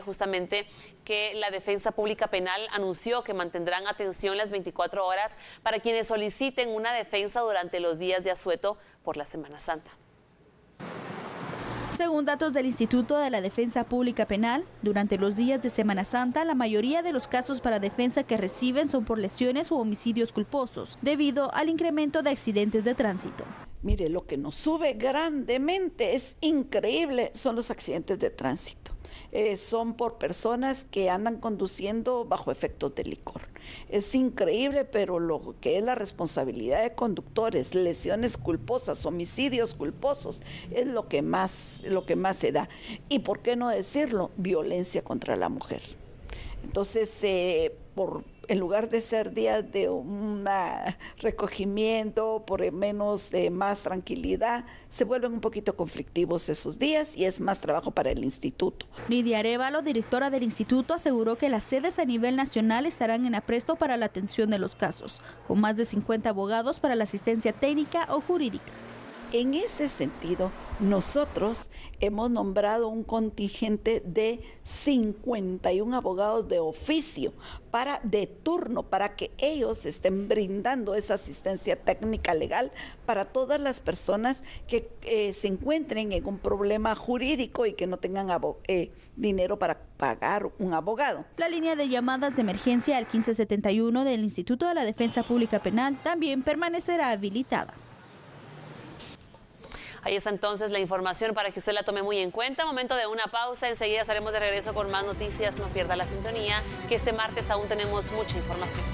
justamente que la Defensa Pública Penal anunció que mantendrán atención las 24 horas para quienes soliciten una defensa durante los días de asueto por la Semana Santa. Según datos del Instituto de la Defensa Pública Penal, durante los días de Semana Santa, la mayoría de los casos para defensa que reciben son por lesiones u homicidios culposos, debido al incremento de accidentes de tránsito. Mire, lo que nos sube grandemente es increíble, son los accidentes de tránsito. Eh, son por personas que andan conduciendo bajo efectos de licor. Es increíble, pero lo que es la responsabilidad de conductores, lesiones culposas, homicidios culposos, es lo que más, lo que más se da. Y por qué no decirlo, violencia contra la mujer. Entonces, eh, por en lugar de ser días de un recogimiento, por menos de más tranquilidad, se vuelven un poquito conflictivos esos días y es más trabajo para el instituto. Lidia Arevalo, directora del instituto, aseguró que las sedes a nivel nacional estarán en apresto para la atención de los casos, con más de 50 abogados para la asistencia técnica o jurídica. En ese sentido, nosotros hemos nombrado un contingente de 51 abogados de oficio para de turno para que ellos estén brindando esa asistencia técnica legal para todas las personas que eh, se encuentren en un problema jurídico y que no tengan eh, dinero para pagar un abogado. La línea de llamadas de emergencia al 1571 del Instituto de la Defensa Pública Penal también permanecerá habilitada. Ahí está entonces la información para que usted la tome muy en cuenta. Momento de una pausa. Enseguida estaremos de regreso con más noticias. No pierda la sintonía, que este martes aún tenemos mucha información.